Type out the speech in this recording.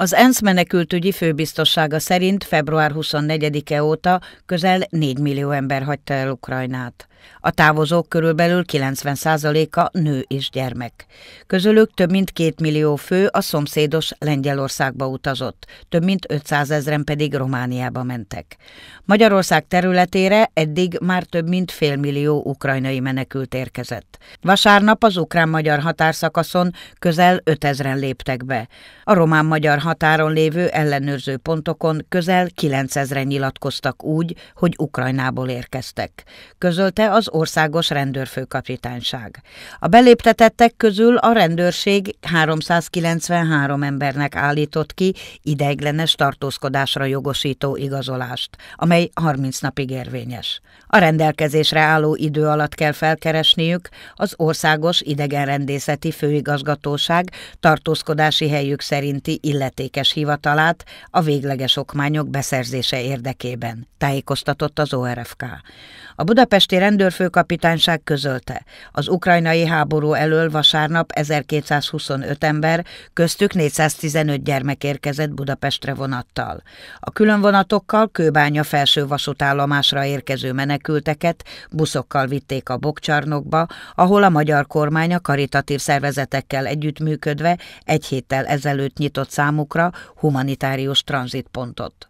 Az ENSZ menekültügyi főbiztossága szerint február 24-e óta közel 4 millió ember hagyta el Ukrajnát. A távozók körülbelül 90%-a nő és gyermek. Közülük több mint két millió fő a szomszédos Lengyelországba utazott, több mint 500 ezeren pedig Romániába mentek. Magyarország területére eddig már több mint félmillió ukrajnai menekült érkezett. Vasárnap az ukrán-magyar határszakaszon közel 5000-en léptek be. A román-magyar határon lévő ellenőrző pontokon közel 9000-en nyilatkoztak úgy, hogy Ukrajnából érkeztek. Közölte az országos rendőrfőkapitányság. A beléptetettek közül a rendőrség 393 embernek állított ki ideiglenes tartózkodásra jogosító igazolást, amely 30 napig érvényes. A rendelkezésre álló idő alatt kell felkeresniük az Országos Idegenrendészeti Főigazgatóság tartózkodási helyük szerinti illetékes hivatalát a végleges okmányok beszerzése érdekében, tájékoztatott az ORFK. A budapesti rendőrfőkapitányság közölte, az ukrajnai háború elől vasárnap 1225 ember, köztük 415 gyermek érkezett Budapestre vonattal. A külön vonatokkal Kőbánya felső vasútállomásra érkező menekülteket buszokkal vitték a Bokcsarnokba, ahol a magyar kormány a karitatív szervezetekkel együttműködve egy héttel ezelőtt nyitott számukra humanitárius tranzitpontot.